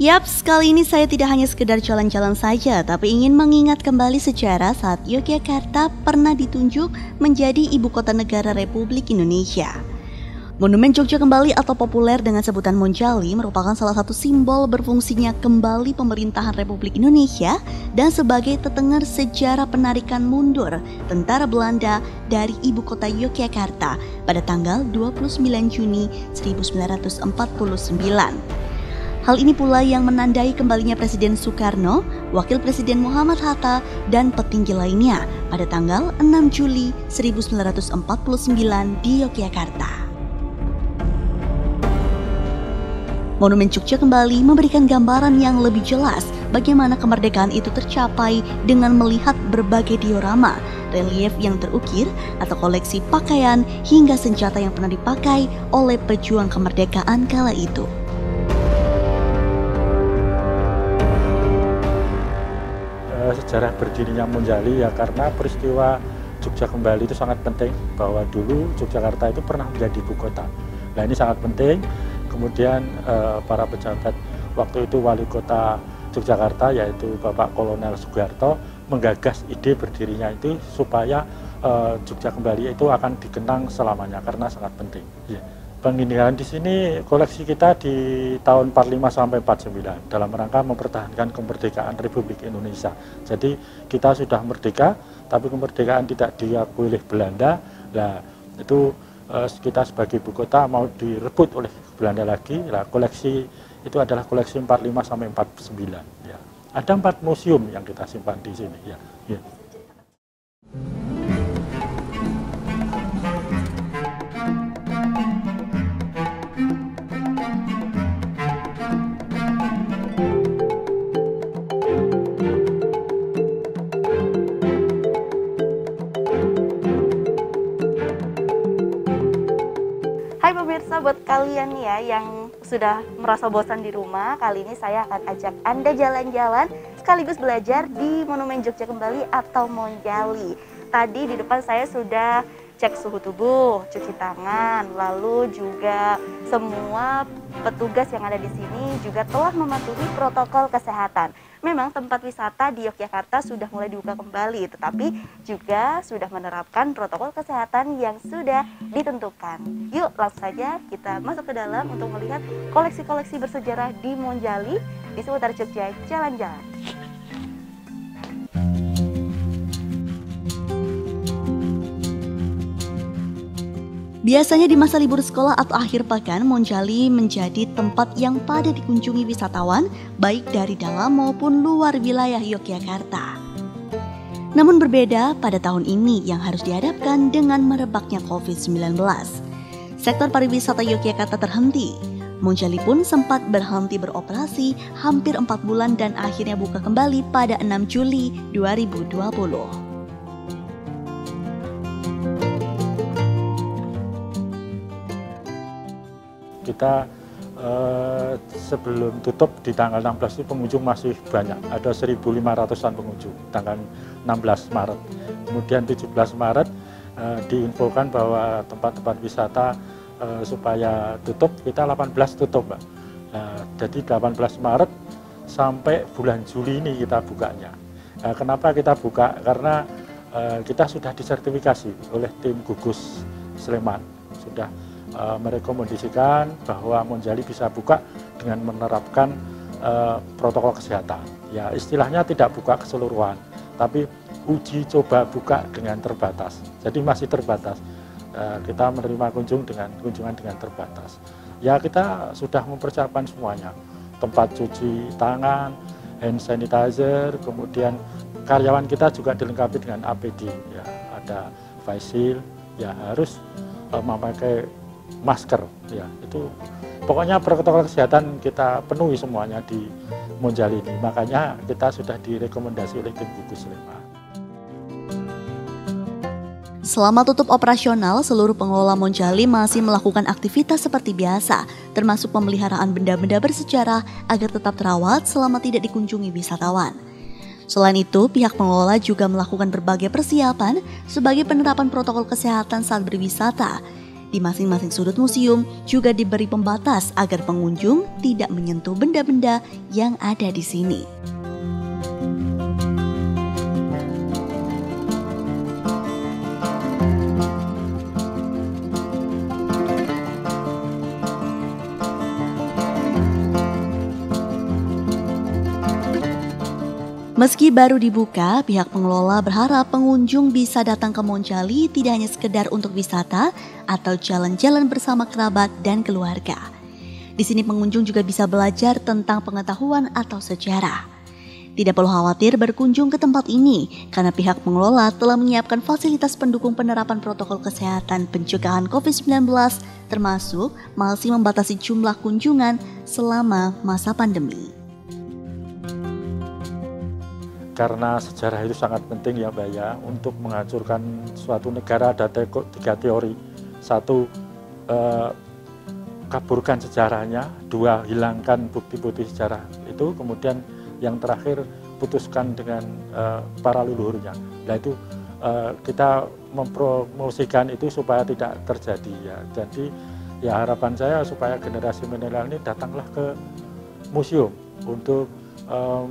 Yap, kali ini saya tidak hanya sekedar jalan-jalan saja, tapi ingin mengingat kembali sejarah saat Yogyakarta pernah ditunjuk menjadi ibu kota negara Republik Indonesia. Monumen Jogja Kembali atau populer dengan sebutan Monjali merupakan salah satu simbol berfungsinya kembali pemerintahan Republik Indonesia dan sebagai tetengar sejarah penarikan mundur tentara Belanda dari ibu kota Yogyakarta pada tanggal 29 Juni 1949. Hal ini pula yang menandai kembalinya Presiden Soekarno, Wakil Presiden Muhammad Hatta, dan petinggi lainnya pada tanggal 6 Juli 1949 di Yogyakarta. Monumen Jogja kembali memberikan gambaran yang lebih jelas bagaimana kemerdekaan itu tercapai dengan melihat berbagai diorama, relief yang terukir, atau koleksi pakaian hingga senjata yang pernah dipakai oleh pejuang kemerdekaan kala itu. Sejarah berdirinya Monjali ya karena peristiwa Jogja kembali itu sangat penting bahwa dulu Yogyakarta itu pernah menjadi ibu kota. Nah ini sangat penting. Kemudian eh, para pejabat waktu itu wali kota Yogyakarta yaitu Bapak Kolonel Sugiharto menggagas ide berdirinya itu supaya eh, Jogja kembali itu akan dikenang selamanya karena sangat penting. Yeah pengindikan di sini koleksi kita di tahun 45 sampai 49 dalam rangka mempertahankan kemerdekaan Republik Indonesia. Jadi kita sudah merdeka, tapi kemerdekaan tidak diakui oleh Belanda. Nah, itu eh, kita sebagai ibu kota mau direbut oleh Belanda lagi. Nah, koleksi itu adalah koleksi 45 sampai 49 ya. Ada empat museum yang kita simpan di sini ya. ya. Buat kalian ya yang sudah merasa bosan di rumah, kali ini saya akan ajak Anda jalan-jalan sekaligus belajar di Monumen Jogja Kembali atau Monjali. Tadi di depan saya sudah cek suhu tubuh, cuci tangan, lalu juga semua petugas yang ada di sini juga telah mematuhi protokol kesehatan. Memang tempat wisata di Yogyakarta sudah mulai dibuka kembali, tetapi juga sudah menerapkan protokol kesehatan yang sudah ditentukan. Yuk langsung saja kita masuk ke dalam untuk melihat koleksi-koleksi bersejarah di Monjali di seputar Jogja Jalan-Jalan. Biasanya di masa libur sekolah atau akhir pekan, Monjali menjadi tempat yang pada dikunjungi wisatawan baik dari dalam maupun luar wilayah Yogyakarta. Namun berbeda pada tahun ini yang harus dihadapkan dengan merebaknya COVID-19. Sektor pariwisata Yogyakarta terhenti. Monjali pun sempat berhenti beroperasi hampir 4 bulan dan akhirnya buka kembali pada 6 Juli 2020. Kita eh, sebelum tutup di tanggal 16 itu pengunjung masih banyak, ada 1.500-an pengunjung tanggal 16 Maret. Kemudian 17 Maret eh, diinfokan bahwa tempat-tempat wisata eh, supaya tutup, kita 18 tutup, Mbak. Nah, jadi 18 Maret sampai bulan Juli ini kita bukanya. Nah, kenapa kita buka? Karena eh, kita sudah disertifikasi oleh tim gugus Sleman, sudah uh, merekomendasikan bahwa Monjali bisa buka dengan menerapkan uh, protokol kesehatan. Ya istilahnya tidak buka keseluruhan, tapi uji coba buka dengan terbatas. Jadi masih terbatas. Uh, kita menerima kunjung dengan kunjungan dengan terbatas. Ya kita sudah mempersiapkan semuanya, tempat cuci tangan, hand sanitizer, kemudian karyawan kita juga dilengkapi dengan APD, ya ada face shield, ya harus memakai masker. Ya itu pokoknya protokol kesehatan kita penuhi semuanya di Monjali ini makanya kita sudah direkomendasi oleh tim gugus lima. Selama tutup operasional, seluruh pengelola Monjali masih melakukan aktivitas seperti biasa, termasuk pemeliharaan benda-benda bersejarah agar tetap terawat selama tidak dikunjungi wisatawan. Selain itu, pihak pengelola juga melakukan berbagai persiapan sebagai penerapan protokol kesehatan saat berwisata, Di masing-masing sudut museum juga diberi pembatas agar pengunjung tidak menyentuh benda-benda yang ada di sini. Meski baru dibuka, pihak pengelola berharap pengunjung bisa datang ke Monjali tidak hanya sekedar untuk wisata atau jalan-jalan bersama kerabat dan keluarga. Di sini pengunjung juga bisa belajar tentang pengetahuan atau sejarah. Tidak perlu khawatir berkunjung ke tempat ini karena pihak pengelola telah menyiapkan fasilitas pendukung penerapan protokol kesehatan pencegahan COVID-19 termasuk masih membatasi jumlah kunjungan selama masa pandemi karena sejarah itu sangat penting ya Mbak ya untuk menghancurkan suatu negara ada tiga teori. Satu eh, kaburkan sejarahnya. Dua hilangkan bukti-bukti sejarah itu. Kemudian yang terakhir putuskan dengan eh, para leluhurnya. Nah itu eh, kita mempromosikan itu supaya tidak terjadi ya. Jadi ya harapan saya supaya generasi milenial ini datanglah ke museum untuk eh,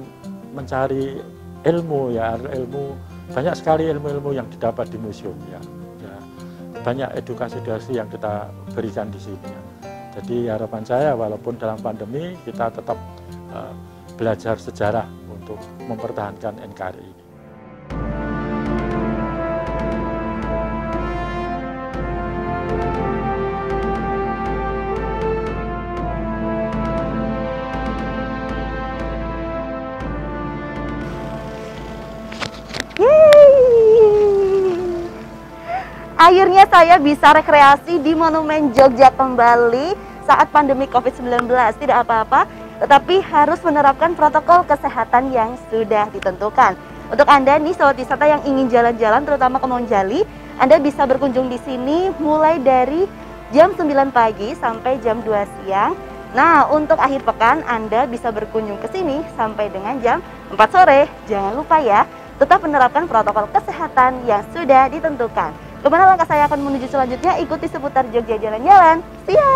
mencari ilmu ya ilmu banyak sekali ilmu-ilmu yang didapat di museum ya, ya banyak edukasi-edukasi yang kita berikan di sini ya. jadi harapan saya walaupun dalam pandemi kita tetap uh, belajar sejarah untuk mempertahankan NKRI Akhirnya saya bisa rekreasi di Monumen Jogja kembali saat pandemi COVID-19. Tidak apa-apa, tetapi harus menerapkan protokol kesehatan yang sudah ditentukan. Untuk Anda nih sobat wisata yang ingin jalan-jalan terutama ke Monjali, Anda bisa berkunjung di sini mulai dari jam 9 pagi sampai jam 2 siang. Nah, untuk akhir pekan Anda bisa berkunjung ke sini sampai dengan jam 4 sore. Jangan lupa ya, tetap menerapkan protokol kesehatan yang sudah ditentukan. Ke mana langkah saya akan menuju selanjutnya? Ikuti seputar Jogja Jalan-Jalan. See ya!